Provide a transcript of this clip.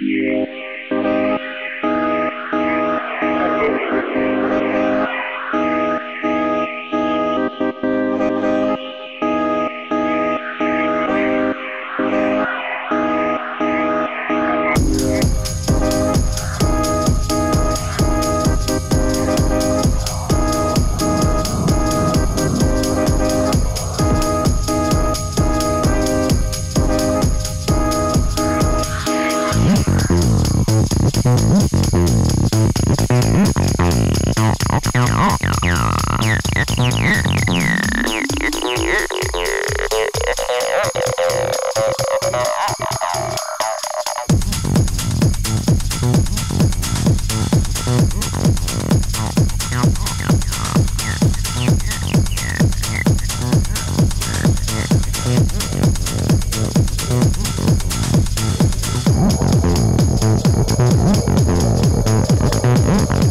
Mm-hmm. Mm-hmm.